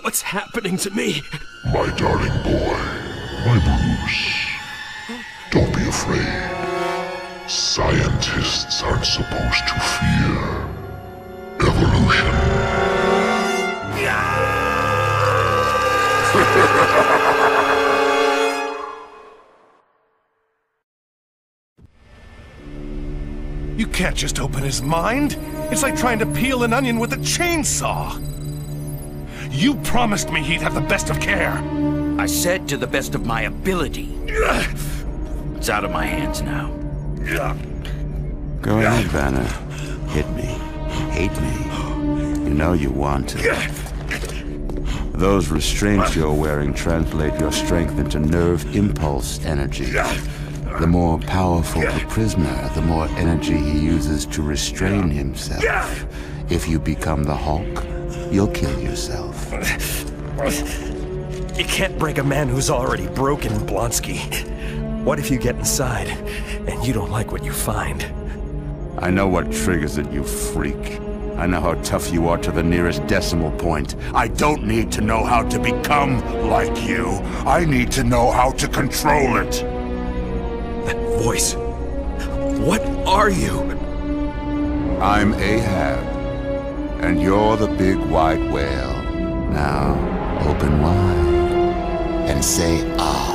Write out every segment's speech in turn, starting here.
What's happening to me? My darling boy, my Bruce. Don't be afraid. Science. You can't just open his mind. It's like trying to peel an onion with a chainsaw. You promised me he'd have the best of care. I said to the best of my ability. It's out of my hands now. Go ahead, Banner. Hit me. Hate me. You know you want to. Those restraints you're wearing translate your strength into nerve impulse energy. The more powerful the prisoner, the more energy he uses to restrain himself. If you become the Hulk, you'll kill yourself. You can't break a man who's already broken, Blonsky. What if you get inside and you don't like what you find? I know what triggers it, you freak. I know how tough you are to the nearest decimal point. I don't need to know how to become like you. I need to know how to control it. That voice. What are you? I'm Ahab, and you're the big white whale. Now, open wide and say ah.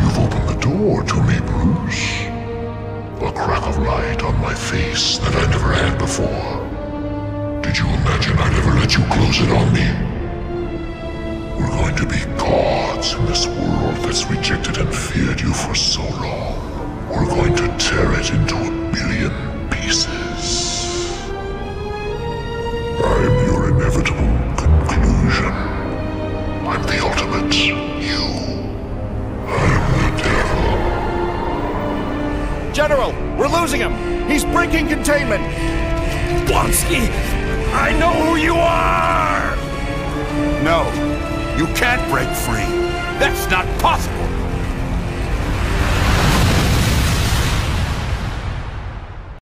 You've opened the door to me, Bruce. A crack of light on my face that I never had before. Did you imagine I'd ever let you close it on me? We're going to be gods in this world that's rejected and feared you for so long. We're going to tear it into a billion pieces. I'm your inevitable conclusion. I'm the ultimate you. I'm the devil. General, we're losing him. He's breaking containment. Blonsky, I know who you are! No, you can't break free. That's not possible.